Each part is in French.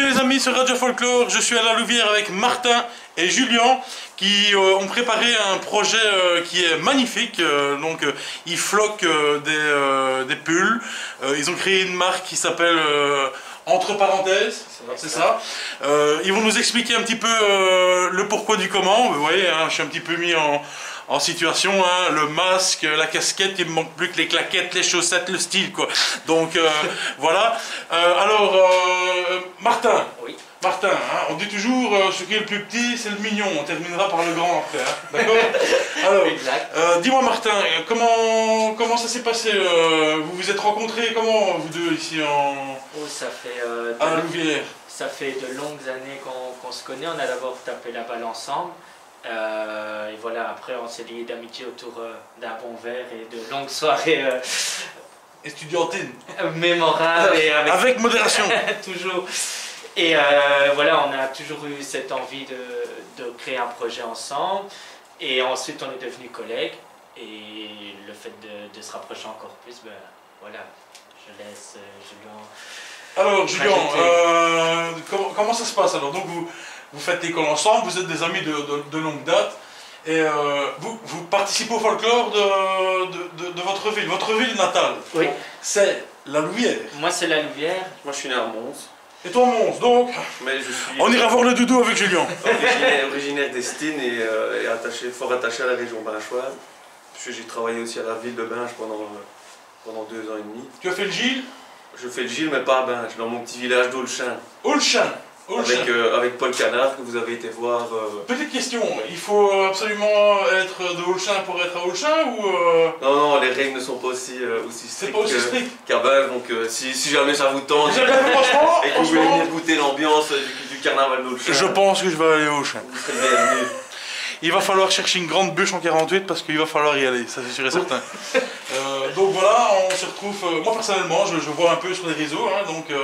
Bienvenue les amis sur Radio Folklore, je suis à la Louvière avec Martin et Julien qui euh, ont préparé un projet euh, qui est magnifique. Euh, donc ils floquent des, des pulls, ils ont créé une marque qui s'appelle Entre parenthèses, c'est ça. Ils vont nous expliquer un petit peu le pourquoi du comment. Vous voyez, hein, je suis un petit peu mis en, en situation, hein, le masque, la casquette, il me manque plus que les claquettes, les chaussettes, le style quoi. Donc euh, voilà. Euh, alors euh, Martin. Oui. Martin, hein, on dit toujours ce qui est le plus petit, c'est le mignon. On terminera par le grand après. hein, D'accord Alors, dis-moi Martin, comment, comment ça s'est passé Vous vous êtes rencontrés comment, vous deux, ici en, Oh, ça fait, à Louvière ça fait de longues années qu'on qu'on se connaît. On a d'abord tapé la balle ensemble. Euh, et voilà, après, on s'est liés d'amitié autour euh, d'un bon verre et de longues soirées euh, Estudiantine. mémorables. Et avec, Avec modération. toujours. Et voilà, on a toujours eu cette envie de, de créer un projet ensemble. Et ensuite, on est devenus collègues. Et le fait de, de se rapprocher encore plus, ben voilà, je laisse Julien. Alors, Julien, euh, comment, comment ça se passe alors? Donc, vous, vous faites l'école ensemble, vous êtes des amis de, de- de longue date, et euh, vous, vous participez au folklore de, de- de- de votre ville, votre ville natale. Oui. C'est la Louvière. Moi, c'est la Louvière. Moi je suis né à Mons, Et toi, Mons, donc, mais je suis on ira voir le doudou avec Julien. originaire, originaire d'Estine et, euh, et attaché, fort attaché à la région binchoise. J'ai travaillé aussi à la ville de Binche pendant, euh, pendant deux ans et demi. Tu as fait le Gilles? Je fais le Gilles mais pas à Binche, dans mon petit village d'Aulchin, Olchin. Avec, euh, avec Paul Canard que vous avez été voir. euh, Petite question, il faut absolument être de Olchin pour être à Olchin ou euh, Non, non, les règles ne sont pas aussi, euh, aussi c'est strictes pas aussi qu'à Binche, donc euh, si, si jamais ça vous tente franchement, et que vous voulez venir goûter l'ambiance du, du carnaval d'Aulchin, je pense que je vais aller à Olchin. vous serez bienvenus. Il va falloir chercher une grande bûche en 48 parce qu'il va falloir y aller, ça c'est sûr et certain. Euh, donc voilà, on se retrouve. euh, moi personnellement, je, je vois un peu sur les réseaux, hein, donc euh,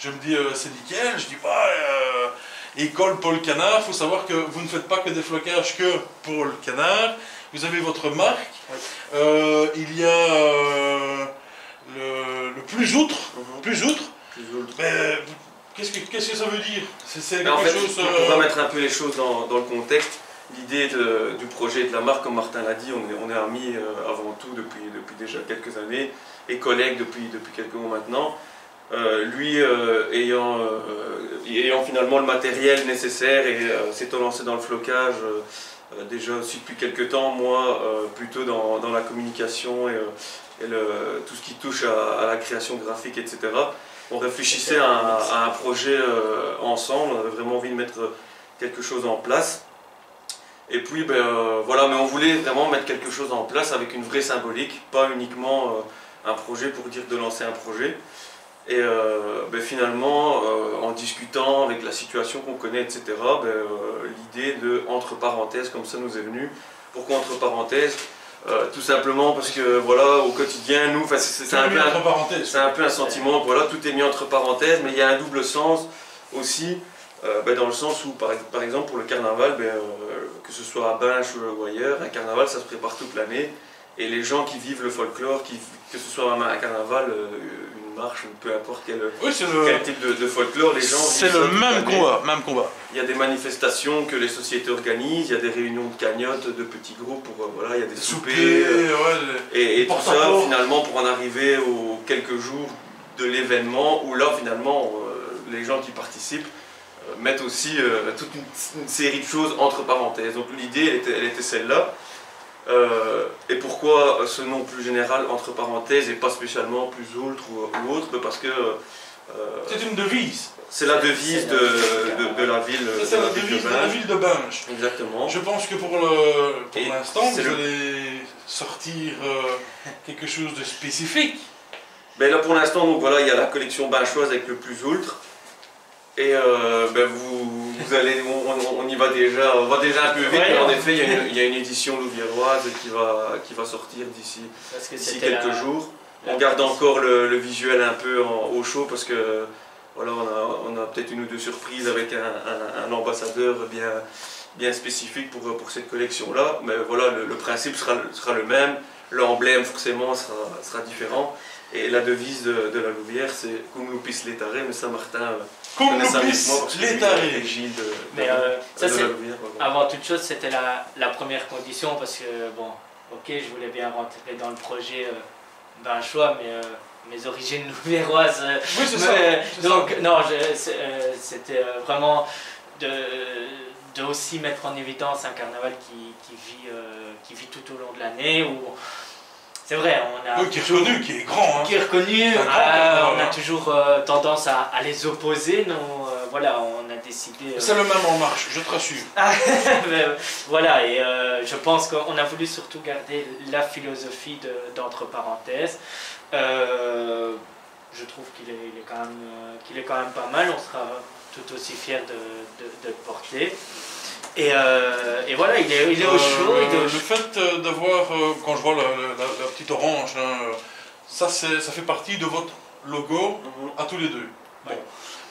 je me dis euh, c'est nickel. Je dis bah euh, école Paul Canard. faut savoir que vous ne faites pas que des flocages que Paul Canard. Vous avez votre marque. Oui. Euh, il y a euh, le, le plus outre, Mhm. plus outre. Mais qu'est-ce que ça veut dire? C'est c'est Mais en quelque fait, chose. on va mettre un peu les choses dans, dans le contexte. L'idée du projet de la marque, comme Martin l'a dit, on est, on est amis avant tout depuis, depuis déjà quelques années et collègues depuis, depuis quelques mois maintenant. Euh, lui euh, ayant, euh, ayant finalement le matériel nécessaire et s'étant lancé dans le flocage déjà aussi depuis quelques temps, moi plutôt dans, la communication et, tout ce qui touche à, la création graphique, etc. On réfléchissait à, un- projet ensemble, on avait vraiment envie de mettre quelque chose en place. Et puis, ben, voilà, mais on voulait vraiment mettre quelque chose en place avec une vraie symbolique, pas uniquement un projet pour dire de lancer un projet. Et euh, ben, finalement, euh, en discutant avec la situation qu'on connaît, etc., ben, euh, l'idée de entre parenthèses, comme ça nous est venue. Pourquoi entre parenthèses? Tout simplement parce que voilà, au quotidien, nous, c'est un peu un- peu un sentiment, voilà, tout est mis entre parenthèses, mais il y a un double sens aussi, ben, dans le sens où, par, par exemple, pour le carnaval, que ce soit à Binche ou ailleurs, un carnaval, ça se prépare toute l'année, et les gens qui vivent le folklore, qui, que ce soit un, carnaval, marche, ou peu importe quel, Oui, c'est le. quel type de, de folklore, les gens C'est le même combat, même combat. Il y a des manifestations que les sociétés organisent, il y a des réunions de cagnottes, de petits groupes, pour, euh, voilà, il y a des soupers, Souper, euh, ouais, et, et tout ça, finalement, pour en arriver aux quelques jours de l'événement, où là, finalement, euh, les gens qui participent euh, mettent aussi toute une, une série de choses entre parenthèses. Donc l'idée, elle était, elle était celle-là. Euh, et pourquoi ce nom plus général entre parenthèses et pas spécialement plus ultra ou, ou autre Parce que euh, c'est une devise. c'est la devise de, de- de la ville. De c'est la ville de devise de la Binge. ville de Binge. Exactement. Je pense que pour pour l'instant, c'est vous le- allez sortir euh, quelque chose de spécifique. Ben là pour l'instant, donc voilà, il y a la collection binchoise avec le plus ultra. Et euh, ben vous, vous allez, on, y va déjà, on va déjà un peu vite, Ouais. mais en effet, il y a une, il y a une édition louviéroise qui va, qui va sortir d'ici que quelques la- jours. la On garde encore le, le visuel un peu en- au chaud parce que voilà, on a, peut-être une ou deux surprises avec un, un- un ambassadeur bien, bien spécifique pour, pour cette collection-là. Mais voilà, le, le principe sera, sera le même. L'emblème, forcément, sera, sera différent. Et la devise de, de la Louvière, c'est Cum lupis letare, mais Saint-Martin euh, Comme le Gilles de, Mais de- euh, ça, de c'est. Avant toute chose, c'était la, la première condition parce que, bon, ok, je voulais bien rentrer dans le projet euh, d'un choix, mais euh, mes origines louviéroises. euh, Oui, c'est ça. donc, ça. non, c'était euh, vraiment de, de aussi mettre en évidence un carnaval qui, qui, vit, euh, qui vit tout au long de l'année. Où, c'est vrai, on a. Oui, qui est toujours- reconnu, qui est grand. Hein. qui est reconnu. Grand euh, carnaval, on a toujours euh, tendance à, à les opposer. Non, euh, voilà, on a décidé. euh, C'est le même en marche, je te rassure. ah, euh, voilà, et je pense qu'on a voulu surtout garder la philosophie de- d'entre parenthèses. Je trouve qu'il est, il est, quand même, qu'il est quand même pas mal, on sera tout aussi fiers de, de- de le porter. Et, euh, et voilà, il est, il est au Euh, chaud. il est au le chaud. fait euh, d'avoir, quand je vois la, la- la- la petite orange, euh, ça, ça fait partie de votre logo Mhm. à tous les deux. Bon.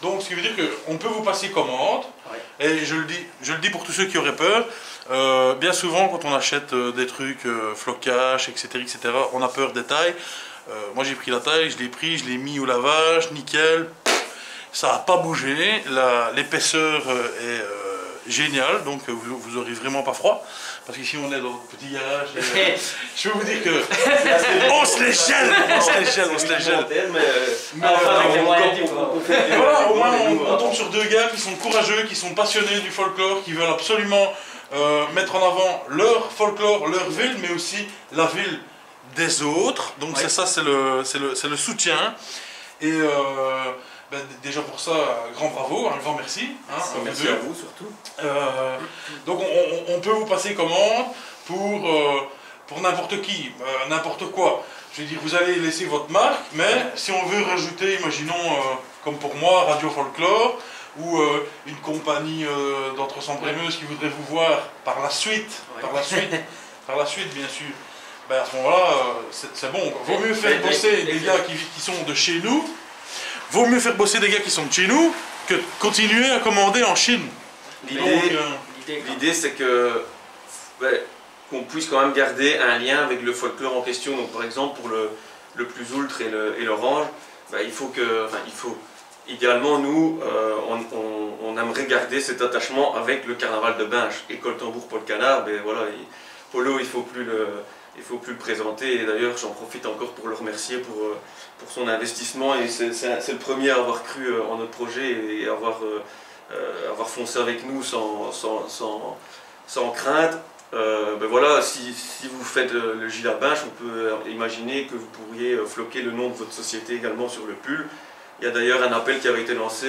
Donc, ce qui veut dire qu'on peut vous passer commande, et je le, dis, je le dis pour tous ceux qui auraient peur, euh, bien souvent quand on achète des trucs, flocage, etc., etc., on a peur des tailles. Moi j'ai pris la taille, je l'ai pris, je l'ai mis au lavage, nickel, ça n'a pas bougé, l'épaisseur est géniale, donc euh, vous, vous aurez vraiment pas froid, parce qu'ici on est dans le petit garage, et, euh, je peux vous dire que on se les gèle, on se les gèle, on se les gèle. Mais, euh, Mais, Ah, enfin, euh, voilà, au moins on, on tombe sur deux gars qui sont courageux, qui sont passionnés du folklore, qui veulent absolument euh, mettre en avant leur folklore, leur ville, mais aussi la ville des autres. Donc Ouais. c'est ça, c'est le, le, le soutien. Et euh, ben, déjà pour ça, grand bravo, un grand merci. hein, à vous Merci à vous surtout. Euh, donc on, peut vous passer commande pour, euh, pour n'importe qui, euh, n'importe quoi. Je veux dire, vous allez laisser votre marque, mais si on veut rajouter, imaginons, comme pour moi, Radio Folklore, ou une compagnie d'entre-sembrémeuses qui voudrait vous voir par la suite, Ouais. par la suite, par la suite bien sûr, ben à ce moment-là, c'est bon. Vaut mieux faire bosser des gars qui, qui sont de chez nous, vaut mieux faire bosser des gars qui sont de chez nous, que de continuer à commander en Chine. L'idée, euh, L'idée, c'est que ouais, qu'on puisse quand même garder un lien avec le folklore en question. Donc, par exemple, pour le, le plus ultre et le- et l'orange, bah, il faut que, enfin, il faut, idéalement, nous, euh, on, on- on aimerait garder cet attachement avec le carnaval de Binche. École Tambour Paul Canard, ben voilà, il- Polo, il faut plus le, il faut plus le présenter. Et d'ailleurs, j'en profite encore pour le remercier pour, euh, pour son investissement. Et c'est le premier à avoir cru euh, en notre projet et avoir, euh, avoir foncé avec nous sans, sans, sans, crainte. Ben voilà, si, vous faites le Gilles Binche, on peut imaginer que vous pourriez floquer le nom de votre société également sur le pull. Il y a d'ailleurs un appel qui avait été lancé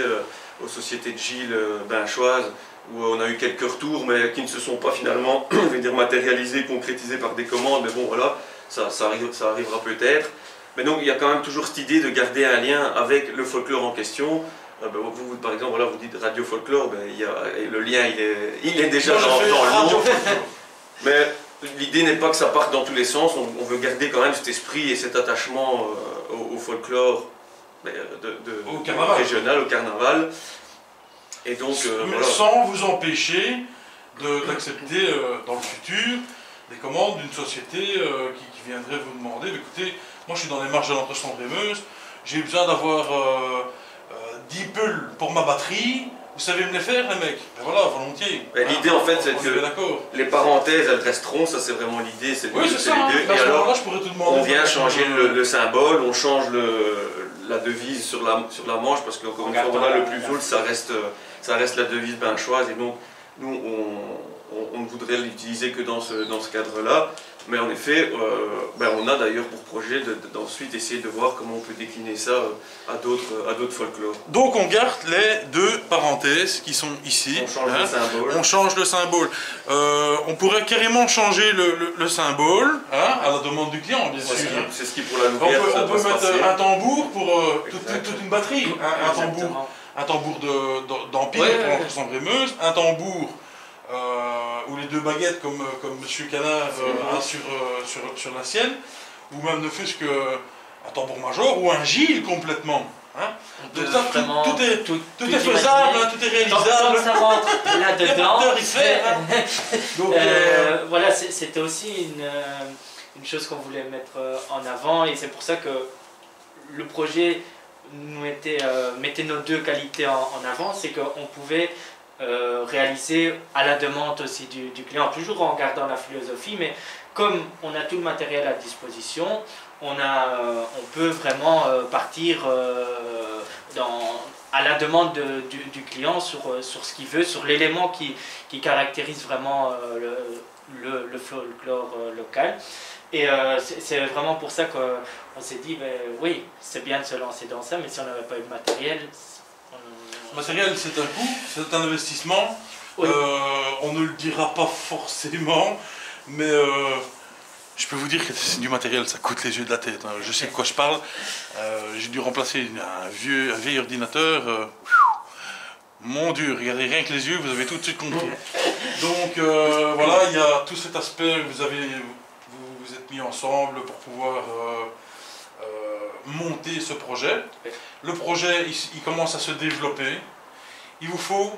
aux sociétés de Gilles Binchoises où on a eu quelques retours, mais qui ne se sont pas finalement, je vais dire, matérialisés, concrétisés par des commandes. Mais bon, voilà, ça, ça, arrive- ça arrivera peut-être. Mais donc, il y a quand même toujours cette idée de garder un lien avec le folklore en question. Euh, ben, vous, vous, par exemple, voilà, vous dites radio folklore, ben, il y a, et le lien, il est, il est déjà moi, dans, le nom. Mais l'idée n'est pas que ça parte dans tous les sens, on, on veut garder quand même cet esprit et cet attachement euh, au, au folklore mais, de, de- Au carnaval. régional, au carnaval. Et donc, euh, voilà. sans vous empêcher d'accepter euh, dans le futur des commandes d'une société euh, qui, qui viendrait vous demander écoutez, moi je suis dans les marges de l'entre-chambre Rémeuse, j'ai besoin d'avoir euh, euh, 10 pulls pour ma batterie, vous savez me les faire les mecs? Ben voilà, volontiers. Ben, l'idée, en fait, c'est que-. Les parenthèses, elles resteront, ça c'est vraiment l'idée. c'est Oui, c'est ça. hein. l'idée. Et alors, moment-là, je pourrais tout demander. on vient changer le, le symbole, on change le, la devise sur la, sur la manche, parce qu'encore une fois, voilà, le plus old, ça reste, euh, ça reste la devise binchoise. Et donc, nous, on, on- on ne voudrait l'utiliser que dans ce, dans ce cadre-là. Mais en effet, euh, ben, on a d'ailleurs pour projet de- de- d'ensuite essayer de voir comment on peut décliner ça euh, à d'autres à d'autres folklores. Donc on garde les deux parenthèses qui sont ici. On change hein. le symbole. On change le symbole. Euh, on pourrait carrément changer le, le- le symbole, hein, à la demande du client, bien sûr. hein. c'est ce qui pour la On Louvière, peut, ça on peut se mettre passer. un tambour pour euh, toute, une batterie. Un, un tambour. Un tambour de- de- d'Empire Ouais, pour l'entre Rémeuse, un tambour euh, ou les deux baguettes comme, euh, comme Monsieur Canard euh, a sur, sur, sur la sienne, ou même ne fût-ce qu'un tambour major ou un gile complètement. hein. Donc ça, tout, est, tout, est faisable, hein, tout est tant réalisable. ça rentre là-dedans. hein. Euh, Euh, voilà, c'était aussi une, une chose qu'on voulait mettre en avant et c'est pour ça que le projet mettait, euh, mettait nos deux qualités en, avant, c'est qu'on pouvait euh, réaliser à la demande aussi du, du client, toujours en gardant la philosophie, mais comme on a tout le matériel à disposition, on, a, euh, on peut vraiment euh, partir dans, à la demande de- du, du client sur, sur ce qu'il veut, sur l'élément qui, qui caractérise vraiment le, le, le folklore local. Et euh, c'est vraiment pour ça qu'on s'est dit, ben, oui, c'est bien de se lancer dans ça, mais si on n'avait pas eu de matériel, on- Matériel, c'est un coût, c'est un investissement. Oui. Euh, on ne le dira pas forcément, mais euh, je peux vous dire que c'est du matériel, ça coûte les yeux de la tête. hein. Je sais de quoi je parle. J'ai dû remplacer un vieux, un vieil ordinateur. mon Dieu, regardez rien que les yeux, vous avez tout de suite compris. Donc voilà, il y a tout cet aspect, vous avez mis ensemble pour pouvoir euh, euh, monter ce projet. Le projet, il commence à se développer. Il vous faut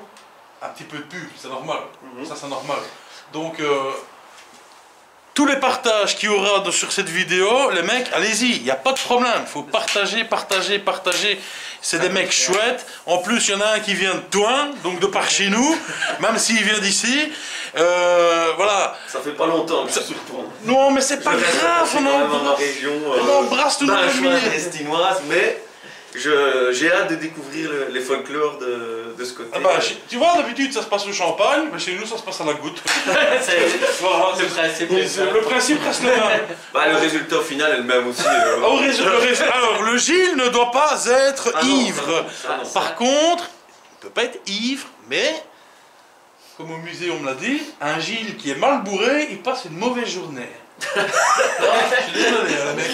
un petit peu de pub, c'est normal. Mhm. Ça, c'est normal. Donc, euh, tous les partages qu'il y aura de- sur cette vidéo, les mecs, allez-y, il n'y a pas de problème. Il faut partager, partager, partager. C'est des mecs chouettes. En plus, il y en a un qui vient de Toin, donc de par chez nous, même s'il vient d'ici. Euh, voilà. Ça fait pas longtemps que retourné. Non, mais c'est pas grave, on en- région. on embrasse tout le monde. Binchois, estinoise, mais j'ai hâte de découvrir le- les folklores de, de ce côté. Ah bah, tu vois, d'habitude, ça se passe au champagne, mais chez nous, ça se passe à la goutte. Voilà, le principe. le reste le même. Bah, le résultat final est le même aussi. euh. Résu- le Alors, le Gilles ne doit pas être Ah non, ivre. ça non, ça non. Par contre, il peut pas être ivre, mais, comme au musée on me l'a dit, un Gilles qui est mal bourré, il passe une mauvaise journée. Non, je suis désolé, hein, le mec.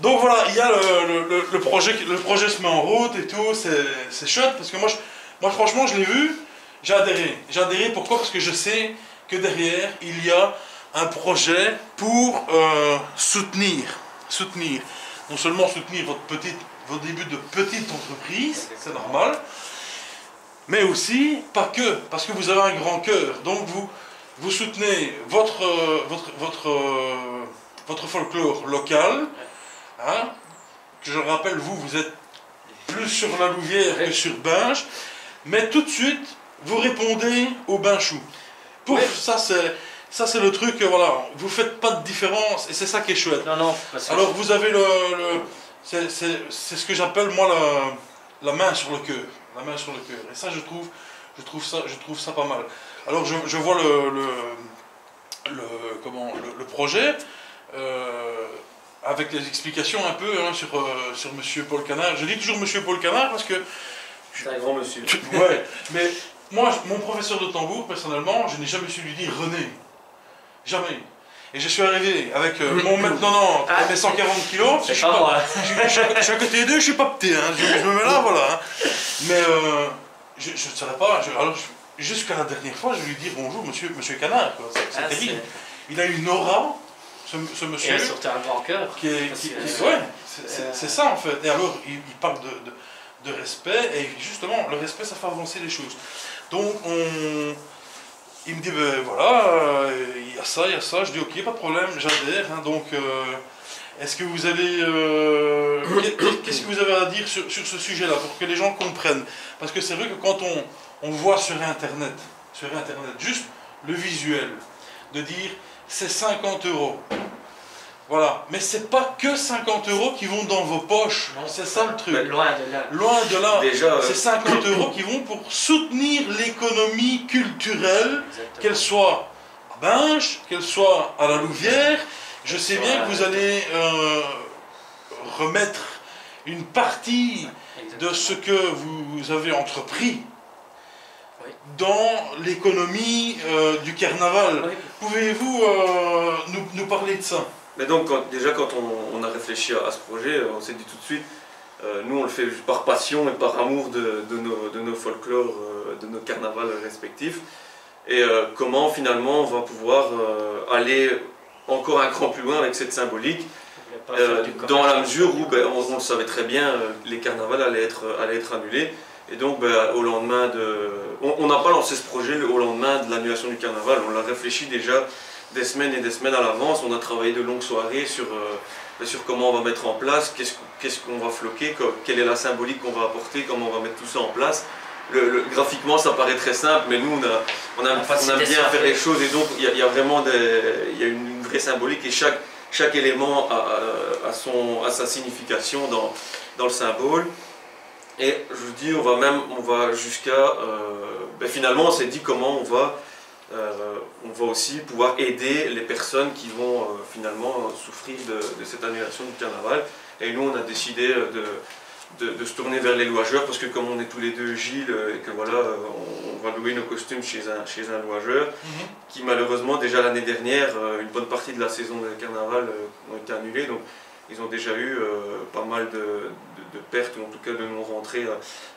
Donc voilà, il y a le, le- le- projet, le projet se met en route et tout, c'est chouette parce que moi, je- moi franchement je l'ai vu, j'ai adhéré. J'ai adhéré pourquoi? Parce que je sais que derrière il y a un projet pour euh, soutenir, soutenir, non seulement soutenir votre, petite, votre début de petite entreprise, c'est normal, mais aussi pas que, parce que vous avez un grand cœur. Donc vous, vous soutenez votre, euh, votre, votre, euh, votre folklore local, hein, que je le rappelle, vous, vous êtes plus sur la Louvière que sur Binge, mais tout de suite, vous répondez au Binchou. Pouf, Oui. ça c'est... Ça c'est le truc, euh, voilà, vous faites pas de différence et c'est ça qui est chouette. Non, non, parce Alors vous avez le, le- c'est, ce que j'appelle moi la, la main sur le cœur, la main sur le cœur. Et ça je trouve, je trouve ça, je trouve ça pas mal. Alors je, je vois le, le, le- comment, le, le projet euh, avec les explications un peu hein, sur, euh, sur Monsieur Paul Canard. Je dis toujours Monsieur Paul Canard parce que C'est un grand monsieur. ouais, mais moi mon professeur de tambour personnellement, je n'ai jamais su lui dire René, jamais. Et je suis arrivé avec euh, mon mètre 90 Ah. et mes 140 kilos. c'est je suis pas pas- moi. je, je suis à- je suis à côté d'eux, je suis pas petit, hein. je, je me mets là, voilà. hein. Mais euh, je ne savais pas, je- alors jusqu'à la dernière fois, je lui dis bonjour, monsieur, monsieur Canard, c'est Ah, terrible. Il a une aura, ce, ce monsieur, Et surtout un cœur. qui est. Qui- ouais, c'est- ça en fait. Et alors, il, il parle de, de- de respect, et justement, le respect, ça fait avancer les choses. Donc, on. Il me dit, ben voilà, euh, il y a ça, il y a ça. Je dis, ok, pas de problème, j'adhère. hein. donc, euh, est-ce que vous allez. euh, qu'est- Qu'est-ce que vous avez à dire sur, sur ce sujet-là, pour que les gens comprennent? Parce que c'est vrai que quand on, on voit sur Internet, sur Internet, juste le visuel, de dire, c'est 50 euros. Voilà, mais c'est pas que 50 euros qui vont dans vos poches, c'est ça le truc. Loin de là. Loin de là, Déjà, euh, c'est 50 euros qui vont pour soutenir l'économie culturelle, qu'elle soit à Binge, qu'elle soit à la Louvière. Je sais soit bien que vous allez euh, remettre une partie de ce que vous avez entrepris. Dans l'économie euh, du carnaval. Oui. Pouvez-vous euh, nous, nous parler de ça? Mais donc, quand- déjà, quand on, on a réfléchi à, ce projet, euh, on s'est dit tout de suite, euh, nous, on le fait par passion et par amour de, de nos, de nos folklores, de nos carnavals respectifs. Et euh, comment, finalement, on va pouvoir euh, aller encore un cran plus loin avec cette symbolique, euh, dans la mesure où, ben, on, on le savait très bien, euh, les carnavals allaient être, allaient être annulés. Et donc, ben, au lendemain de... On n'a pas lancé ce projet au lendemain de l'annulation du carnaval, on l'a réfléchi déjà des semaines et des semaines à l'avance. On a travaillé de longues soirées sur, ben, sur comment on va mettre en place, qu'est-ce qu'on va floquer, quelle est la symbolique qu'on va apporter, comment on va mettre tout ça en place. Le, graphiquement, ça paraît très simple, mais nous, on a, on a, on a bien faire les choses et donc il y, a vraiment des, y a une vraie symbolique et chaque, chaque élément a, son, a sa signification dans, dans le symbole. Et je vous dis, on va même, on va jusqu'à, euh, ben finalement, on s'est dit comment on va, euh, on va aussi pouvoir aider les personnes qui vont euh, finalement souffrir de, cette annulation du carnaval. Et nous, on a décidé de, de, se tourner vers les louageurs parce que comme on est tous les deux Gilles et que voilà, on, va louer nos costumes chez un, chez un louageur mhm. qui malheureusement déjà l'année dernière, une bonne partie de la saison de carnaval ont été annulées. Donc, ils ont déjà eu euh, pas mal de, pertes, ou en tout cas de non-rentrées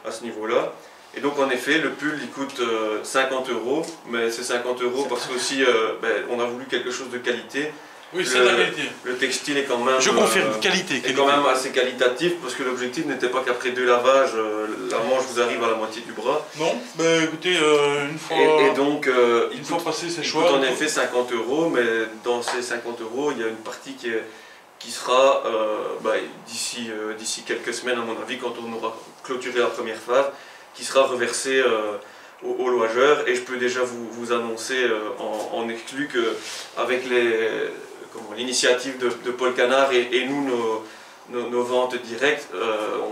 à, ce niveau-là. Et donc en effet, le pull il coûte 50 euh, euros, mais c'est 50 euros parce qu'aussi euh, ben, on a voulu quelque chose de qualité. Oui, c'est la qualité. Le textile est quand même. Je confirme, qualité, Est quand même assez qualitatif parce que l'objectif n'était pas qu'après deux lavages, la manche vous arrive à la moitié du bras. Non, ben écoutez, une fois. Et, donc, il une fois passé ces choix. Coûte en effet 50 euros, mais dans ces 50 euros, il y a une partie qui est qui sera euh, bah, d'ici euh, d'ici quelques semaines, à mon avis, quand on aura clôturé la première phase, qui sera reversé euh, aux, aux. Et je peux déjà vous, vous annoncer en, en, exclu qu'avec l'initiative de, Paul Canard et, nous, nos, nos, ventes directes,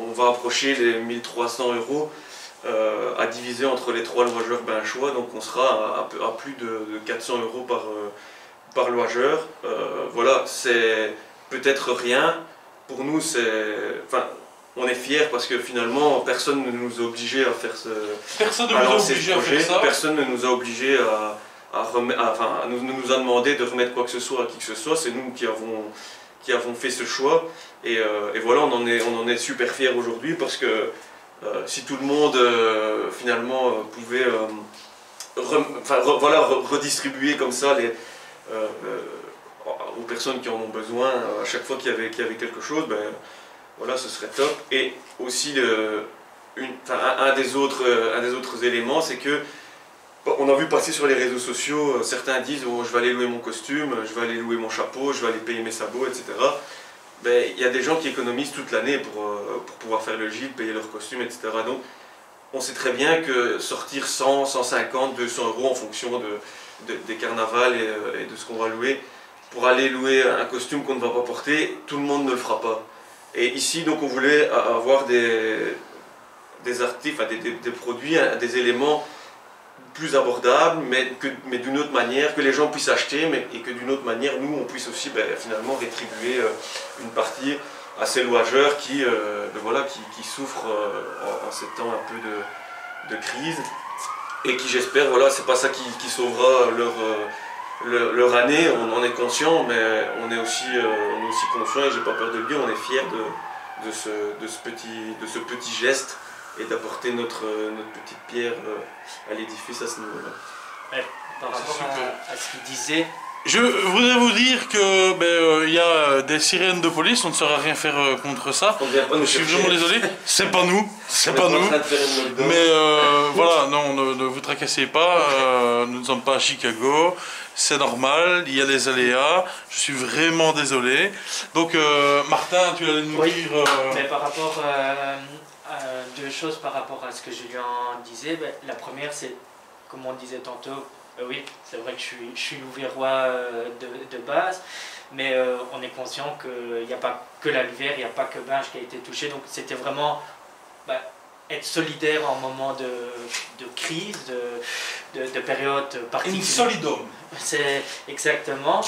on va approcher les 1300 euros. à diviser entre les trois loageurs choix donc on sera à, plus de, 400 euros par, par loageur. voilà, c'est peut-être rien. Pour nous, c'est. Enfin, on est fiers parce que finalement, personne ne nous a obligés à faire ce. Personne ne nous a obligés à faire ça. Personne ne nous a obligés à. À, enfin, nous, nous, a demandé de remettre quoi que ce soit à qui que ce soit, c'est nous qui avons, qui avons fait ce choix. Et, euh, et, voilà, on en est, on en est super fiers aujourd'hui parce que euh, si tout le monde euh, finalement pouvait enfin, voilà, redistribuer comme ça les, aux personnes qui en ont besoin, à chaque fois qu'il y, avait, quelque chose, ben, voilà, ce serait top. Et aussi, un, des autres, un des autres éléments, c'est que on a vu passer sur les réseaux sociaux, euh, certains disent oh, je vais aller louer mon costume, je vais aller louer mon chapeau, je vais aller payer mes sabots, etc. Ben, il y a des gens qui économisent toute l'année pour, euh, pour, pouvoir faire le gîte, payer leur costume, etc. Donc on sait très bien que sortir 100, 150, 200 euros en fonction de, des carnavals euh, et de ce qu'on va louer, pour aller louer un costume qu'on ne va pas porter, tout le monde ne le fera pas. Et ici, donc, on voulait avoir des, articles, des, produits, des éléments plus abordables, mais, d'une autre manière, que les gens puissent acheter, mais, et que d'une autre manière, nous, on puisse aussi ben, finalement rétribuer euh, une partie à ces louageurs qui, euh, ben, voilà, qui, souffrent euh, en, ces temps un peu de, crise, et qui, j'espère, voilà, c'est pas ça qui sauvera leur leur année, on en est conscient, mais on est aussi, euh, on est aussi conscient, et j'ai pas peur de le dire, on est fier de, de, ce, de, ce, petit, de ce petit geste et d'apporter notre, notre petite pierre euh, à l'édifice à ce niveau-là. par rapport à, ce qu'il disait, je voudrais vous dire que ben, euh, il y a des sirènes de police, on ne saura rien faire contre ça. Je suis vraiment désolé. C'est pas nous, c'est pas nous. Mais voilà, non, ne, ne, vous tracassez pas. nous ne sommes pas à Chicago c'est normal, il y a des aléas, je suis vraiment désolé. Donc euh, Martin, tu allais nous dire... Euh, Mais par rapport euh, à deux choses par rapport à ce que Julien disait, ben, la première c'est, comme on disait tantôt, oui, c'est vrai que je suis, je suis louvérois de, de, base, mais on est conscient qu'il n'y a pas que la Luvière, il n'y a pas que Binge qui a été touché, donc c'était vraiment... Ben, être solidaire en moment de, de crise, de, de, période particulière. Une solidome. C'est exactement.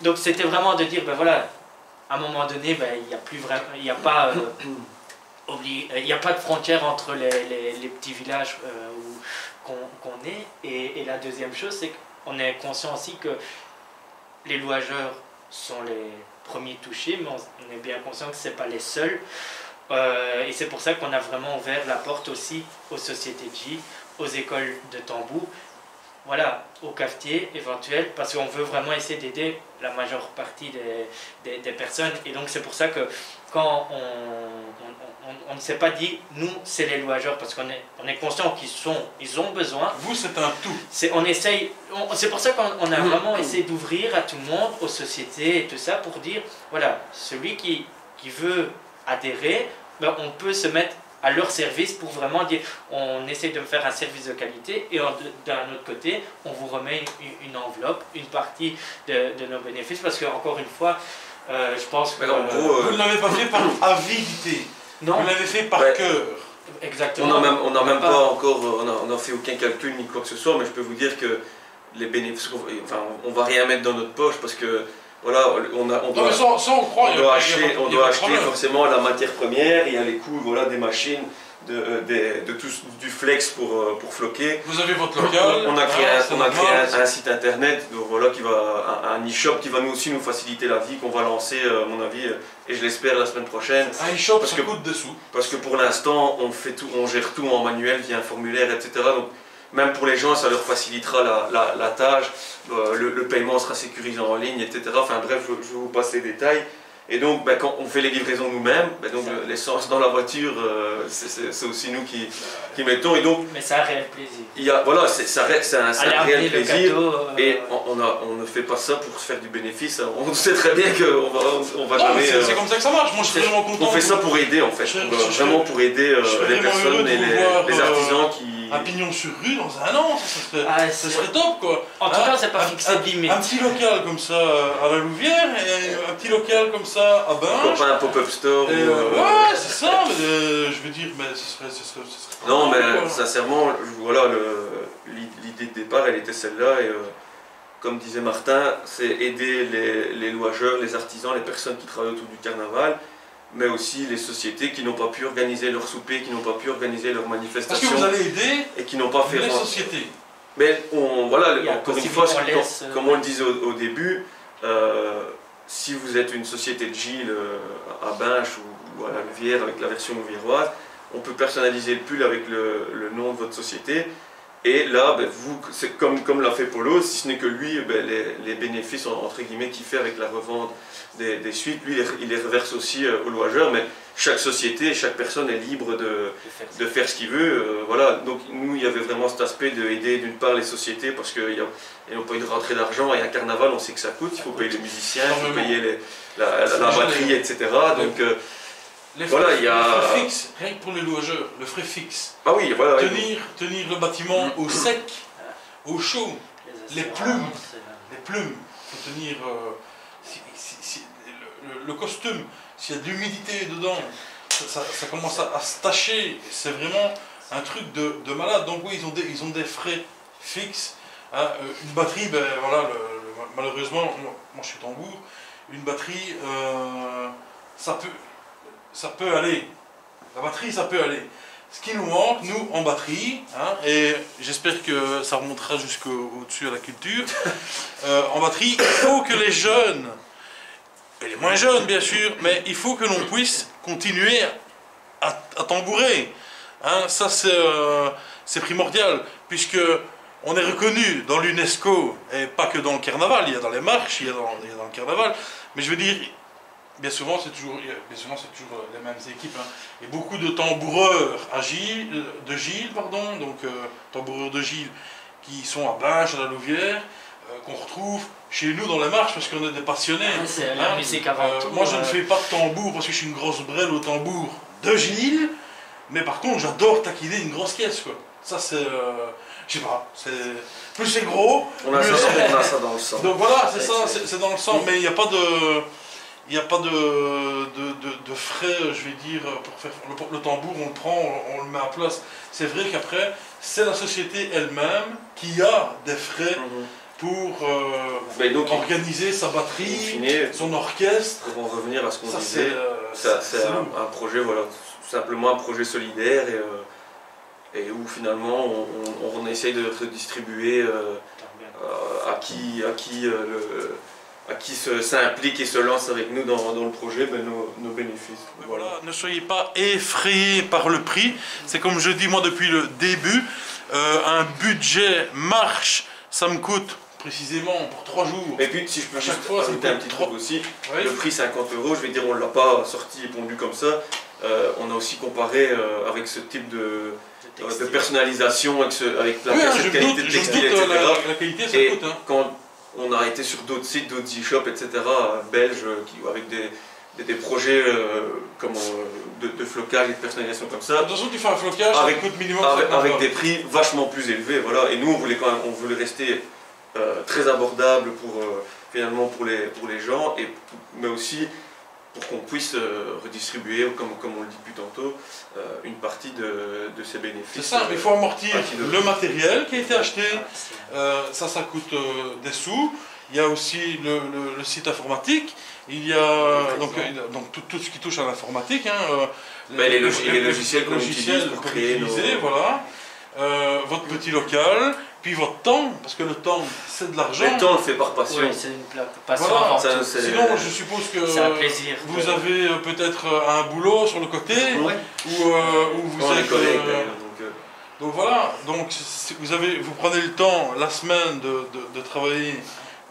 Donc c'était vraiment de dire, ben voilà, à un moment donné, ben, il n'y a plus vraiment, il n'y a pas, euh, il y a pas de frontière entre les, les, les petits villages euh, qu'on est. Et, la deuxième chose, c'est qu'on est conscient aussi que les louageurs sont les premiers touchés, mais on, est bien conscient que ce pas les seuls. Euh, et c'est pour ça qu'on a vraiment ouvert la porte aussi aux sociétés de J, aux écoles de tambour. Voilà, au cafetier éventuel, parce qu'on veut vraiment essayer d'aider la majeure partie des, des, personnes. Et donc c'est pour ça que quand on, on, ne s'est pas dit, nous, c'est les louageurs, parce qu'on est, on est conscient qu'ils sont, ils ont besoin. Vous, c'est un tout. C'est, on essaye, c'est pour ça qu'on a vraiment essayé d'ouvrir à tout le monde, aux sociétés et tout ça, pour dire, voilà, celui qui, qui veut adhérer, ben, on peut se mettre à leur service pour vraiment dire on essaie de faire un service de qualité et d'un autre côté on vous remet une, enveloppe, une partie de, de, nos bénéfices parce que encore une fois euh, je pense que... Euh, vous ne l'avez pas fait par avidité, non. vous l'avez fait par cœur. Exactement. On n'a même, on même pas, encore, on n'a fait aucun calcul ni quoi que ce soit, mais je peux vous dire que les bénéfices, enfin on va rien mettre dans notre poche parce que voilà, on, a, on doit, on doit acheter, on doit acheter forcément la matière première, il y a les coûts voilà, des machines, de, euh, de, tout, du flex pour, euh, pour floquer. Vous avez votre local. On a créé, un, on a créé un, site internet, donc voilà, qui va, un, e-shop qui va nous aussi nous faciliter la vie, qu'on va lancer, euh, à mon avis, et je l'espère la semaine prochaine. Un e-shop, parce que, coûte dessous. Parce que pour l'instant, on, fait tout, on gère tout en manuel via un formulaire, etc. Donc, même pour les gens, ça leur facilitera la, la, tâche, euh, le, paiement sera sécurisé en ligne, etc. Enfin bref, je, je vous passe les détails. Et donc, ben, quand on fait les livraisons nous-mêmes, ben, donc l'essence dans la voiture, euh, c'est aussi nous qui, qui, mettons. Et donc, Mais c'est un réel plaisir. Il y a, voilà, c'est un, un réel plaisir. Euh, et on, a, on, ne fait pas ça pour se faire du bénéfice. On sait très bien qu'on va, on va jamais. C'est comme ça que ça marche. Moi, je suis vraiment content. On fait ça pour aider, en fait. vraiment pour aider les personnes et les, les artisans qui un pignon sur rue dans un an, ça, serait, ah, ça serait, top quoi. En tout cas, c'est pas fixé un, un, petit local comme ça à la Louvière, et un petit local comme ça à Binge. Pas un pop-up store. Euh, euh, ouais, c'est ça, mais euh, je veux dire, mais ce serait. Ce serait, ce serait non, mais sincèrement, voilà, l'idée de départ, elle était celle-là, et comme disait Martin, c'est aider les, les louageurs, les artisans, les personnes qui travaillent autour du carnaval mais aussi les sociétés qui n'ont pas pu organiser leur souper, qui n'ont pas pu organiser leur manifestation. Parce que vous allez aider et qui n'ont pas fait les sociétés. Mais on, voilà, encore une fois, comme, on le disait au, début, euh, si vous êtes une société de Gilles euh, à Binche ou, à la Louvière avec la version louviéroise, on peut personnaliser le pull avec le, le nom de votre société et là, ben, vous, c'est comme, comme l'a fait Polo, si ce n'est que lui, ben, les, les, bénéfices entre guillemets qu'il fait avec la revente des, des suites, lui, il les, reverse aussi euh, aux louageurs, mais chaque société, chaque personne est libre de, de faire ce qu'il veut. Euh, voilà, donc nous, il y avait vraiment cet aspect d'aider d'une part les sociétés parce qu'ils n'ont pas eu de rentrée d'argent et un carnaval, on sait que ça coûte, il faut payer les musiciens, il faut payer les, la, la, batterie, etc. Donc, euh, les frais, voilà, il y a... frais fixes, rien que pour les louageurs, le frais fixe. Ah oui, voilà. Tenir, tenir le bâtiment mm. au sec, au chaud, les plumes, les plumes, faut tenir euh, le, costume, s'il y a de l'humidité dedans, ça, commence à, se tacher, c'est vraiment un truc de, malade. Donc oui, ils ont des, ils ont des frais fixes. Hein. Euh, une batterie, ben voilà, malheureusement, moi, je suis tambour, une batterie, euh, ça peut ça peut aller. La batterie, ça peut aller. Ce qui nous manque, nous, en batterie, hein, et j'espère que ça remontera jusqu'au-dessus à la culture, euh, en batterie, il faut que les jeunes, et les moins jeunes bien sûr, mais il faut que l'on puisse continuer à, tambourer. Hein, ça, euh, c'est primordial, puisque on est reconnu dans l'UNESCO, et pas que dans le carnaval, il y a dans les marches, il y a dans, il y a dans le carnaval, mais je veux dire, bien souvent, c'est toujours, bien souvent, c'est toujours euh, les mêmes équipes. Hein. Et beaucoup de tamboureurs à Gilles, euh, de Gilles, pardon, donc euh, tamboureurs de Gilles, qui sont à Binge, à la Louvière, qu'on retrouve chez nous dans les marches parce qu'on est des passionnés. c'est la hein. musique avant tout. Moi, je ne fais pas de tambour parce que je suis une grosse brêle au tambour de Gilles, mais par contre, j'adore taquiner une grosse caisse, quoi. Ça, c'est. je sais pas, c'est. Plus c'est gros. On a, ça, on a ça dans le sang. Donc voilà, c'est ça, c'est dans le sang, mais il n'y a pas de il n'y a pas de, de, frais, je vais dire, pour faire le, tambour, on le prend, on, le met en place. C'est vrai qu'après, c'est la société elle-même qui a des frais mhm. pour euh, ben, organiser sa batterie, son orchestre. Pour en revenir à ce qu'on disait, euh, c'est un, projet, voilà, simplement un projet solidaire et, euh, et où finalement on, on, essaye de distribuer à qui, à qui le qui s'implique et se lance avec nous dans, dans le projet ben, nos, bénéfices. Voilà, ne soyez pas effrayés par le prix. C'est comme je dis moi depuis le début, euh, un budget marche ça me coûte précisément pour 3 jours. Et puis, si je peux À chaque juste fois, ça ajouter un petit trop. truc aussi, Ouais. le prix 50 euros, je vais dire, on ne l'a pas sorti et pondu comme ça. Euh, on a aussi comparé euh, avec ce type de, de personnalisation, avec, ce- avec la Oui, hein, qualité doute, de textile, doute, euh, etc. la, la qualité ça Et coûte. Hein. quand on a été sur d'autres sites, d'autres e-shops, etc., belges, euh, qui, avec des, des, des projets euh, comme, euh, de, de flocage et de personnalisation comme ça, Attention, tu fais un flocage, Avec- ça coûte minimum avec, 50 avec euros. des prix vachement plus élevés. Voilà. Et nous, on voulait quand même on voulait rester euh, très abordable pour, finalement pour les, pour les gens, et, mais aussi pour qu'on puisse euh, redistribuer, comme, comme on le dit depuis tantôt, euh, une partie de, de ces bénéfices. C'est ça, mais il faut amortir qui doit- le matériel qui a été acheté. Ah, Euh, ça, ça coûte euh, des sous. Il y a aussi le, le- le site informatique. Il y a donc, euh, donc tout, tout ce qui touche à l'informatique. Hein, euh, Ben, les log- les logiciels qu'on logiciels utilise pour créer nos- voilà. Euh, votre petit local, puis votre temps, parce que le temps, c'est de l'argent. Le temps, on le fait par passion. Oui, c'est une passion Voilà, ça, Sinon, je suppose que C'est un plaisir. vous avez euh, peut-être euh, un boulot sur le côté, Ouais. ou, euh, ou vous On est êtes... collègues euh, donc, euh, Donc voilà, donc vous, avez, vous prenez le temps la semaine de, de- de travailler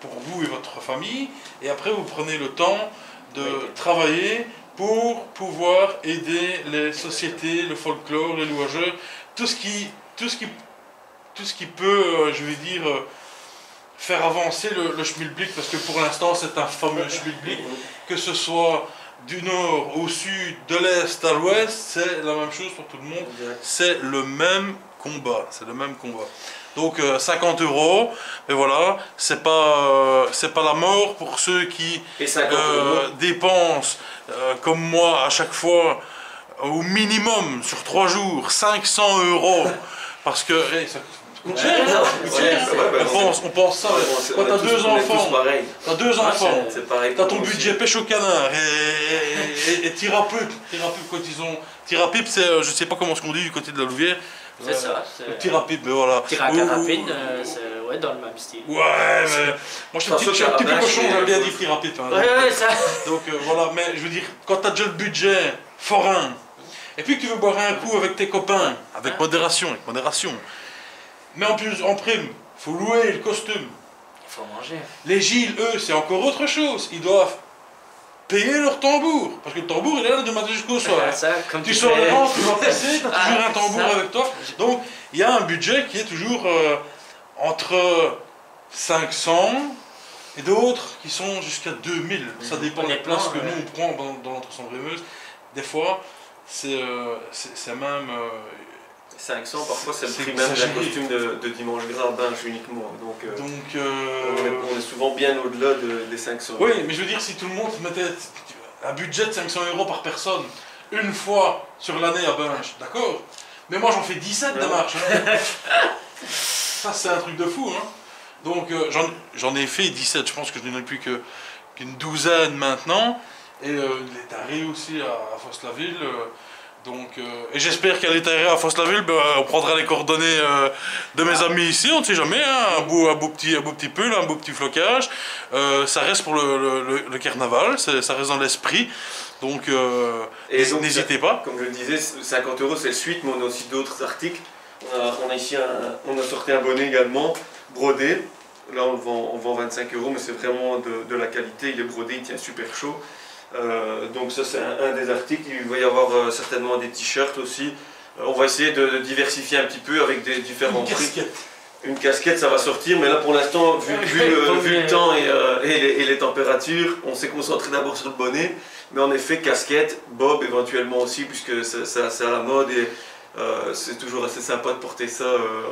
pour vous et votre famille, et après vous prenez le temps de Oui. travailler pour pouvoir aider les sociétés, le folklore, les louageurs, tout ce qui, tout ce qui, tout ce qui peut, euh, je vais dire, euh, faire avancer le, le schmilblick, parce que pour l'instant c'est un fameux schmilblick, que ce soit du nord au sud, de l'est à l'ouest, c'est la même chose pour tout le monde c'est le même combat. C'est le même combat. Donc euh, 50 euros, mais voilà, c'est pas, euh, c'est pas la mort pour ceux qui Et 50 euh, euros. dépensent, euh, comme moi, à chaque fois, au minimum, sur 3 jours, 500 euros. Parce que ça on, pense, on pense ça. Quand t'as deux enfants, t'as deux enfants. T'as ton budget pêche au canard et, et, et, et tir à pipe. Tir à pipe quand ils ont. Tir à pipe, c'est. euh, Je sais pas comment ce qu'on dit du côté de la Louvière. C'est ça. c'est- Le tir à pipe, mais voilà. Tir à Ou- carabine, ou- euh, c'est ouais, dans le même style. Ouais, mais. Moi je suis un petit, peu cochon, j'aime bien dire tir à pipe. hein. Ouais, ouais, ça. Donc euh, voilà, mais je veux dire, quand t'as déjà le budget forain, et puis que tu veux boire un coup avec tes copains, avec modération, avec modération. Mais en plus, en prime, faut louer le costume. Il faut manger. Les Gilles, eux, c'est encore autre chose. Ils doivent payer leur tambour. Parce que le tambour, il est là du matin jusqu'au soir. Ouais, ça, comme Tu tu sors les rangs, tu vas passer, tu as Ah, toujours un tambour ça. avec toi. Donc, il y a un budget qui est toujours euh, entre 500 et d'autres qui sont jusqu'à 2000. Ça dépend des places que ouais. nous on prend dans, dans l'entre-sombreuse. Des fois, c'est euh, même. euh, 500, parfois c'est le C'est prix même exagéré. costume de, de dimanche gras binge uniquement. Donc, euh, donc. on, est, euh, on est souvent bien au-delà de- des 500. Oui, mais je veux dire, si tout le monde mettait un budget de 500 euros par personne, une fois sur l'année à Binge, d'accord? Mais moi j'en fais 17 de marche. hein. Ça c'est un truc de fou. Hein. Donc euh, j'en- ai fait 17, je pense que je n'en ai plus qu'une douzaine maintenant. Et euh, il est arrêté aussi à, à Fosse-la-Ville. Euh, donc, euh, et j'espère qu'à l'étaré à Fosse-la-Ville, ben, on prendra les coordonnées euh, de mes amis ici, on ne sait jamais, hein, un, beau, un, beau petit, un beau petit pull, un beau petit flocage. Euh, ça reste pour le, le- le- le carnaval, ça reste dans l'esprit. Donc, n'hésitez pas. Comme je le disais, 50 euros c'est le suite, mais on a aussi d'autres articles. On a, on a ici un, on a sorti un bonnet également, brodé. Là on le vend, on vend 25 euros, mais c'est vraiment de, de la qualité. Il est brodé, il tient super chaud. Euh, donc ça c'est un, un des articles. Il va y avoir euh, certainement des t-shirts aussi. Euh, on va essayer de, de diversifier un petit peu avec des différents Une prix. casquette. Une casquette, ça va sortir, mais là pour l'instant, vu, vu le, vu le temps et, et les, et les températures, on s'est concentré d'abord sur le bonnet. Mais en effet, casquette, bob éventuellement aussi, puisque c'est à la mode et c'est toujours assez sympa de porter ça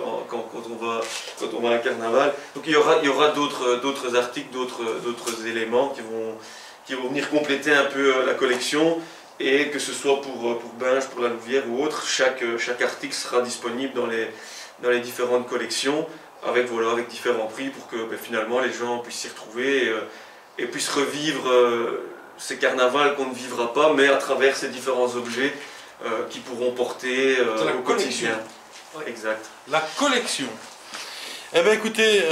en- quand, quand on va, quand on va à un carnaval. Donc il y aura, il y aura d'autres, articles, d'autres éléments qui vont, qui vont venir compléter un peu euh, la collection. Et que ce soit pour, euh, pour Binge, pour la Louvière ou autre, chaque, euh, chaque article sera disponible dans les, dans les différentes collections avec, voilà, avec différents prix pour que ben, finalement les gens puissent s'y retrouver et, euh, et puissent revivre euh, ces carnavals qu'on ne vivra pas, mais à travers ces différents objets euh, qui pourront porter au collection. quotidien. Ouais. Exact. La collection. Eh bien écoutez,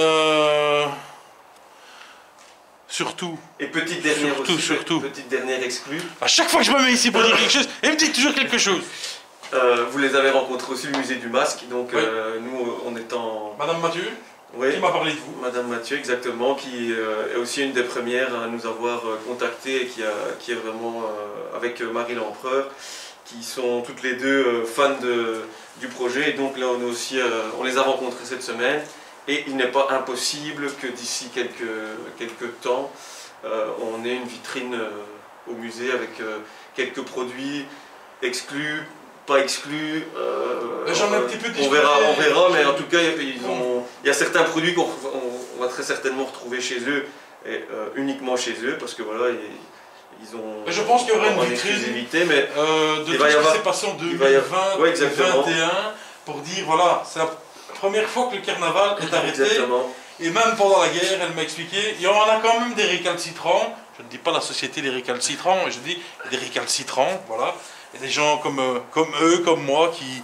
surtout, Et petite dernière Surtout, aussi, surtout. petite dernière exclue. à chaque fois que je me mets ici pour dire quelque chose, il me dit toujours quelque chose. Euh, vous les avez rencontrés aussi, le musée du masque. Donc Oui. euh, nous, on est en, Madame Mathieu Oui, qui m'a parlé de vous. Madame Mathieu, exactement, qui euh, est aussi une des premières à nous avoir euh, contactés et qui, a, qui est vraiment euh, avec Marie l'Empereur, qui sont toutes les deux euh, fans de, du projet. Et donc là, on, est aussi, euh, on les a rencontrés cette semaine. Et il n'est pas impossible que d'ici quelques, quelques temps, euh, on ait une vitrine euh, au musée avec euh, quelques produits exclus, pas exclus. J'en ai un petit peu on verra, on verra, mais en tout cas, ils ont, il y a certains produits qu'on on- on va très certainement retrouver chez eux, et, uniquement chez eux, parce que voilà, ils, ils ont. Mais je pense qu'il y aura une vitrine. mais de Il tout va y ce qui avoir- s'est passé en il va y 2020, avoir- ouais, exactement. 2021, pour dire voilà, c'est la première fois que le carnaval est arrêté. exactement. Et même pendant la guerre, elle m'a expliqué, il y en a quand même des récalcitrants. Je ne dis pas la société des récalcitrants, je dis des récalcitrants, voilà. Et des gens comme, euh, comme eux, comme moi, qui,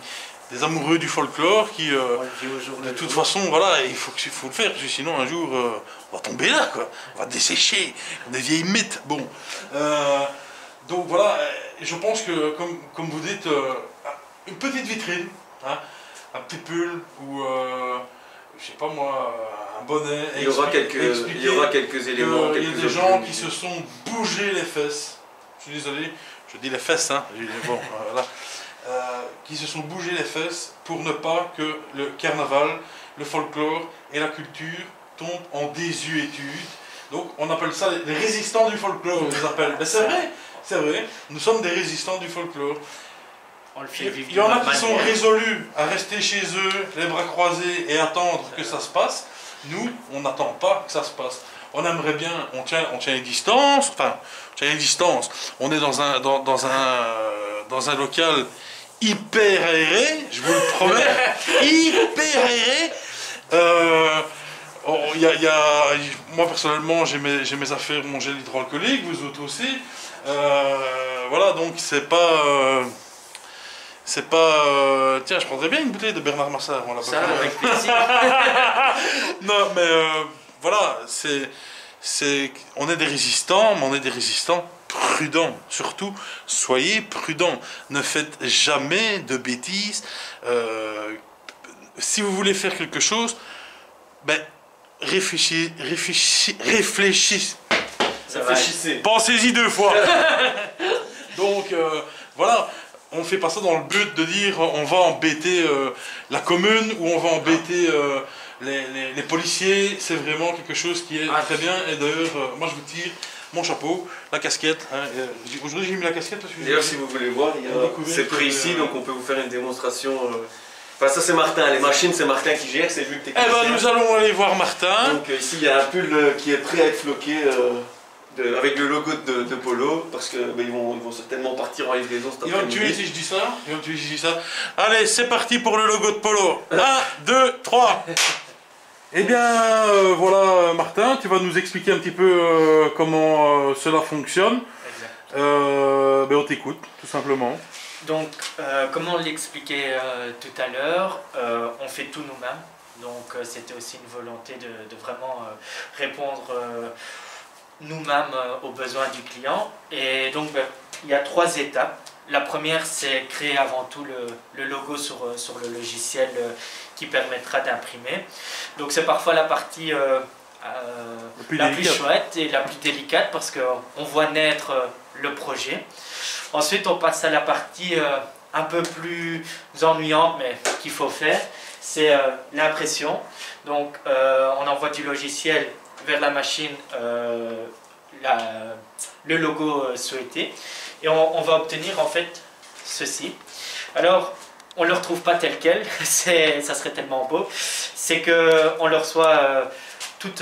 des amoureux du folklore, qui, euh, On de toute jour. façon, voilà, il faut, que- il faut le faire, parce que sinon un jour, euh, on va tomber là, quoi. On va dessécher, comme des vieilles mythes. Bon. Euh, donc voilà, je pense que, comme, comme vous dites, euh, une petite vitrine, hein, un petit pull ou, euh, je sais pas moi, un bonnet. Il y aura quelques, il y aura quelques éléments. qu'il y a des gens qui se sont bougé les fesses. Je suis désolé, je dis les fesses, hein. Bon, voilà. Euh, qui se sont bougé les fesses pour ne pas que le carnaval, le folklore et la culture tombent en désuétude. Donc on appelle ça les résistants du folklore, on les appelle. Mais c'est vrai, c'est vrai, nous sommes des résistants du folklore. On le fait vivre Il y en a qui sont résolus à rester chez eux, les bras croisés et attendre que ça se passe. Nous, on n'attend pas que ça se passe. On aimerait bien, on tient, on tient les distances, enfin, on tient les distances. On est dans un, dans, dans un, dans un local hyper aéré, je vous le promets, hyper aéré. Euh, oh, y a- il y a- moi personnellement, j'ai mes, j'ai mes affaires, mon gel hydroalcoolique, vous autres aussi. Euh, voilà, donc c'est pas. euh, c'est pas. euh, tiens, je prendrais bien une bouteille de Bernard. On pas Ça, fait. avec plaisir. Non, mais euh, voilà, c'est, c'est, on est des résistants, mais on est des résistants prudents. Surtout, soyez prudents. Ne faites jamais de bêtises. Euh, si vous voulez faire quelque chose, ben, réfléchissez, réfléchissez, réfléchissez. Ça va. Réfléchissez. Pensez-y deux fois. Donc euh, voilà, on fait pas ça dans le but de dire on va embêter euh, la commune ou on va embêter euh, les, les- les policiers. C'est vraiment quelque chose qui est Ah. très bien. Et d'ailleurs, euh, moi je vous tire mon chapeau, la casquette. hein, euh, Aujourd'hui j'ai mis la casquette parce que D'ailleurs, si vous voulez voir, c'est pris ici, donc on peut vous faire une démonstration. euh, Enfin, ça, c'est Martin. Les machines, c'est Martin qui gère, c'est lui le Eh technicien. ben nous allons aller voir Martin. Donc euh, ici, il y a un pull euh, qui est prêt à être floqué euh, de- avec le logo de, de Polo, parce que ben, ils, vont, ils vont certainement partir en livraison cet Il va me tuer après-midi. si je dis ça. Il va me tuer si je dis ça. Allez, c'est parti pour le logo de Polo. 1, 2, 3. Eh bien, euh, voilà, Martin, tu vas nous expliquer un petit peu euh, comment euh, cela fonctionne. Exact. Euh, ben, on t'écoute, tout simplement. Donc, euh, comme on l'expliquait euh, tout à l'heure, euh, on fait tout nous-mêmes. Donc, euh, c'était aussi une volonté de, de vraiment euh, répondre euh, nous-mêmes euh, aux besoins du client. Et donc, ben, il y a trois étapes. La première, c'est créer avant tout le, le logo sur, euh, sur le logiciel euh, qui permettra d'imprimer. Donc, c'est parfois la partie euh, euh, plus la plus chouette et la plus délicate parce qu'on voit naître le projet. Ensuite, on passe à la partie euh, un peu plus ennuyante, mais qu'il faut faire, c'est l'impression. Donc, on envoie du logiciel vers la machine euh, le logo euh, souhaité et on, va obtenir en fait ceci. Alors, on ne le retrouve pas tel quel, ça serait tellement beau. C'est que on le reçoit euh, tout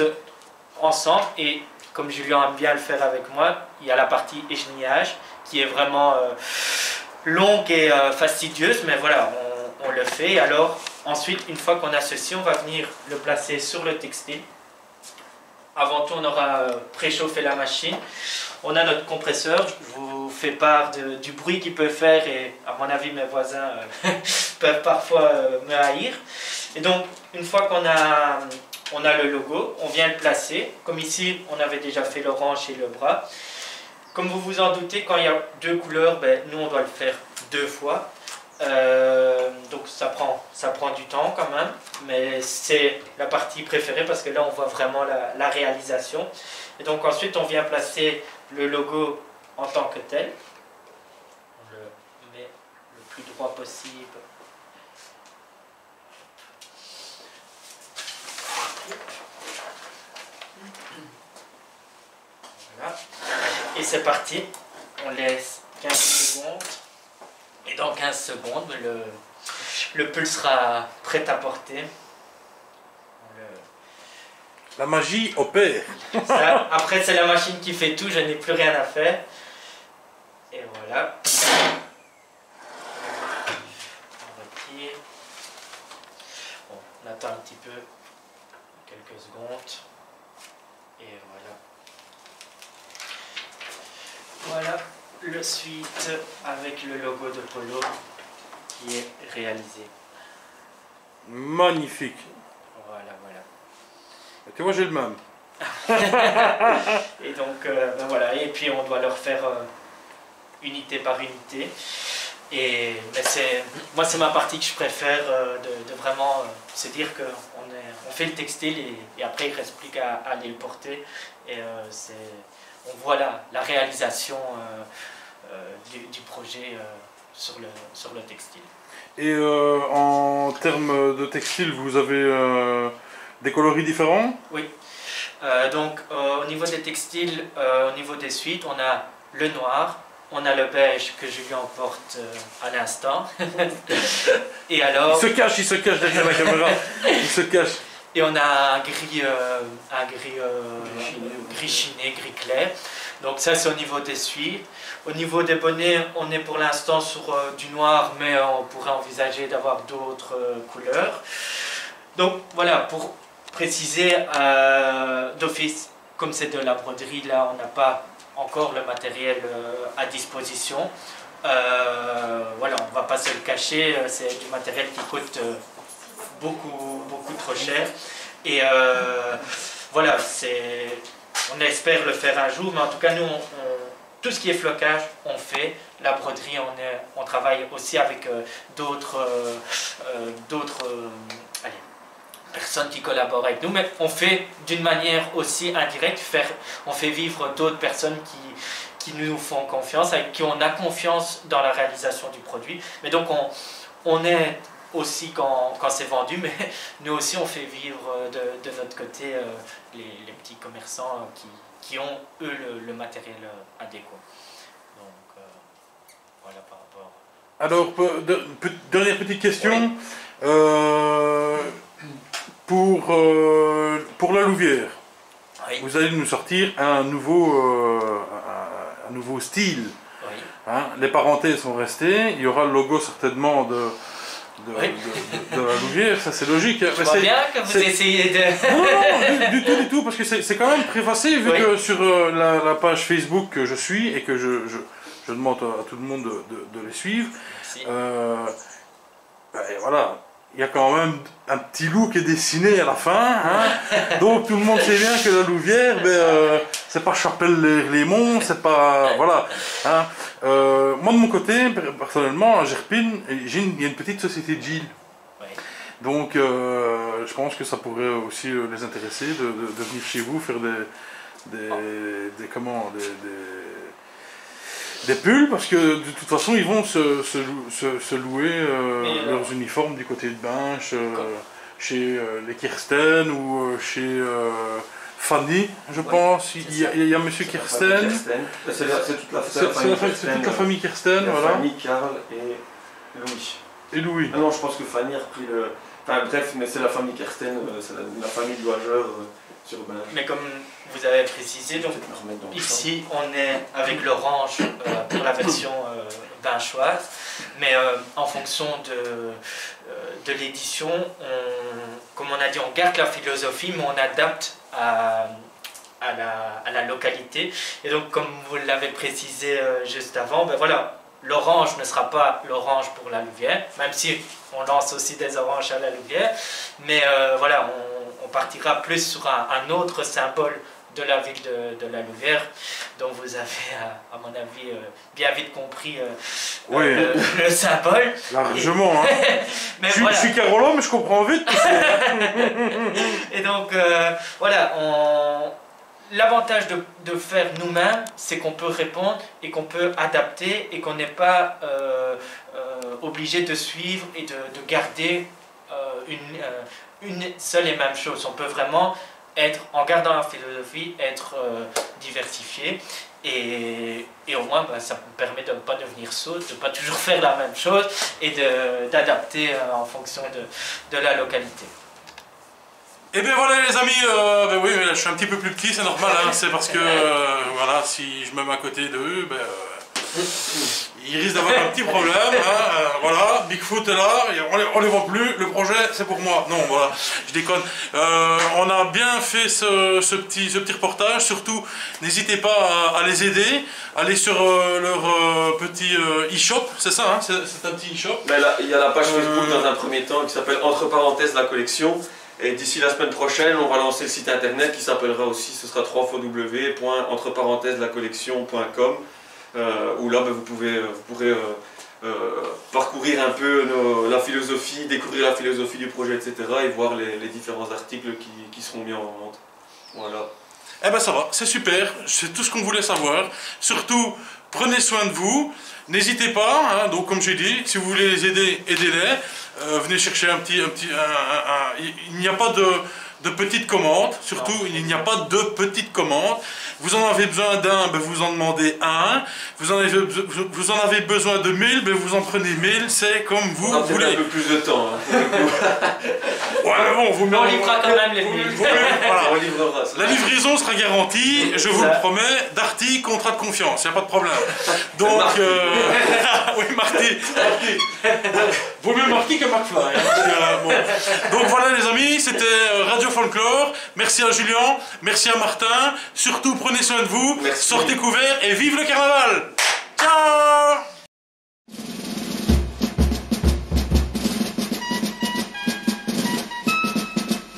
ensemble et comme Julien aime bien le faire avec moi, il y a la partie échenillage qui est vraiment euh, longue et fastidieuse, mais voilà, on le fait. Alors, ensuite, une fois qu'on a ceci, on va venir le placer sur le textile. Avant tout, on aura euh, préchauffé la machine. On a notre compresseur. Je vous fais part du bruit qu'il peut faire et, à mon avis, mes voisins euh, peuvent parfois euh, me haïr. Et donc, une fois qu'on a, on a le logo, on vient le placer. Comme ici, on avait déjà fait l'orange et le bras. Comme vous vous en doutez, quand il y a deux couleurs, ben, nous, on doit le faire deux fois. Euh, donc ça prend, ça prend du temps quand même, mais c'est la partie préférée parce que là on voit vraiment la, la, réalisation. Et donc ensuite on vient placer le logo en tant que tel. On le met le plus droit possible. Voilà. Et c'est parti. On laisse 15 secondes. Et dans 15 secondes, le, le pull sera prêt à porter. La magie opère. Ça, après, c'est la machine qui fait tout, je n'ai plus rien à faire. Et voilà. On retire. Bon, on attend un petit peu, quelques secondes. Et voilà. Voilà le suite avec le logo de Polo qui est réalisé. Magnifique. Voilà, voilà. Tu vois, j'ai le même? et donc, euh, ben voilà. Et puis, on doit leur faire euh, unité par unité. Et ben c'est, moi, c'est ma partie que je préfère euh, de, de, vraiment se dire qu'on on fait le textile et, et, après, il reste plus qu'à aller le porter. Et c'est on voit la, la réalisation euh, euh, du, du, projet euh, sur, le, sur le textile. Et en termes de textile, vous avez des coloris différents? Oui. donc au niveau des textiles, au niveau des suites, on a le noir, on a le beige que Julien porte à l'instant. Et alors... Il se cache, il se cache derrière la caméra. Il se cache. Et on a un gris, euh, un gris, euh, gris chiné, gris clair. Donc ça c'est au niveau des suies. Au niveau des bonnets, on est pour l'instant sur euh, du noir, mais on pourrait envisager d'avoir d'autres euh, couleurs. Donc voilà, pour préciser, d'office, comme c'est de la broderie, là on n'a pas encore le matériel à disposition. voilà, on ne va pas se le cacher, c'est du matériel qui coûte beaucoup, beaucoup trop cher. Et euh, voilà, on espère le faire un jour, mais en tout cas, nous, on, tout ce qui est flocage, on fait. La broderie, on, est, on travaille aussi avec d'autres, euh d'autres euh, personnes qui collaborent avec nous, mais on fait d'une manière aussi indirecte, faire, on fait vivre d'autres personnes qui, qui nous font confiance, avec qui on a confiance dans la réalisation du produit. Mais donc, on, on est aussi quand, quand c'est vendu, mais nous aussi on fait vivre euh, de, de notre côté euh, les, les, petits commerçants euh, qui, qui ont eux le, le, matériel adéquat. Donc euh, voilà par rapport. Alors, de, dernière petite question. Euh, pour, pour la Louvière, oui. vous allez nous sortir un nouveau, un, un nouveau style. Oui. Hein, les parenthèses sont restées. Il y aura le logo certainement de, de, oui. de, de, de, la Louvière, ça c'est logique. Je vois bien que vous essayez de... non, non, du, du, tout, du tout, parce que c'est quand même préfacé, vu oui. que sur euh, la, la, page Facebook que je suis et que je, je, je demande à, à, tout le monde de, les suivre, euh, ben, voilà, il y a quand même un petit loup qui est dessiné à la fin, hein donc tout le monde sait bien que la Louvière, ben, euh, c'est pas Chapelle-les-Monts, c'est pas... Voilà. Hein euh, moi de mon côté, personnellement, à Gerpine, il y a une petite société de Gilles. Donc euh, je pense que ça pourrait aussi les intéresser de, de, de venir chez vous faire des... des, des comment des, des, des, pulls parce que de toute façon ils vont se, se, se, se louer euh, leurs uniformes du côté de Binche, euh, chez euh, les Kirsten ou chez Fanny, je pense. Il y, a, il y a Monsieur Kirsten. C'est toute, la, toute, la, toute la famille Kirsten. Voilà. Fanny, Karl et Louis. Et Louis. Ah non, je pense que Fanny a repris le. Enfin bref, mais c'est la famille Kirsten, c'est la, la, famille de Loigeur sur Binge. Mais comme vous avez précisé, donc ici on est avec l'orange euh, pour la version euh, binchoise, mais euh, en fonction de, euh, de l'édition, comme on a dit, on garde la philosophie, mais on adapte à, à, la, à la localité. Et donc, comme vous l'avez précisé juste avant, ben voilà, l'orange ne sera pas l'orange pour la Louvière, même si on lance aussi des oranges à la Louvière. Mais voilà, on, on, partira plus sur un, un, autre symbole de la ville de, la Louvière, dont vous avez, à, mon avis, bien vite compris le, symbole. Largement. Hein. mais je, je, suis Carolo, mais je comprends vite. Et donc, voilà, on l'avantage de, faire nous-mêmes, c'est qu'on peut répondre et qu'on peut adapter et qu'on n'est pas euh, euh, obligé de suivre et de, garder euh, une, une, seule et même chose. On peut vraiment être, en gardant la philosophie, être diversifié. Et, et, au moins, bah, ça me permet de ne pas devenir saut, de ne pas toujours faire la même chose et d'adapter en fonction de, de la localité. Et eh bien voilà les amis, euh, ben oui, je suis un petit peu plus petit, c'est normal, hein, c'est parce que euh, voilà, si je me mets à côté d'eux, ben, euh, ils risquent d'avoir un petit problème. Hein, voilà, Bigfoot est là, on les, les voit plus, le projet c'est pour moi. Non, voilà, je déconne. on a bien fait ce, petit, ce petit reportage, surtout n'hésitez pas à, les aider, allez sur leur petit e-shop, c'est ça, hein, c'est un petit e-shop. Il y a la page Facebook dans un premier temps qui s'appelle Entre parenthèses la collection. Et d'ici la semaine prochaine, on va lancer le site internet qui s'appellera aussi, ce sera 3 entre euh, où là ben, vous, pouvez, euh, vous pourrez euh, parcourir un peu la philosophie, découvrir la philosophie du projet, etc. et voir les, différents articles qui, seront mis en vente. Voilà. Eh ben ça va, c'est super, c'est tout ce qu'on voulait savoir. Surtout, prenez soin de vous. N'hésitez pas, hein, donc comme j'ai dit, si vous voulez les aider, aidez-les. Venez chercher un petit... Un petit il n'y a pas de, de petites commandes, surtout il n'y a pas de petites commandes. Vous en avez besoin d'un, ben vous en demandez un. Vous en avez, vous en avez besoin de mille, ben vous en prenez mille. C'est comme vous on voulez. un peu plus de temps. Hein. ouais, mais bon, vous On livrera quand même les mille. Voilà. La livraison sera garantie, je vous le promets. Darty, contrat de confiance, il n'y a pas de problème. Donc, euh... oui, Marty. Vaut mieux Marty que McFly. Hein, Donc voilà les amis, c'était euh, Folklore. Merci à Julien, merci à Martin. Surtout, prenez soin de vous, sortez couverts et vive le carnaval Ciao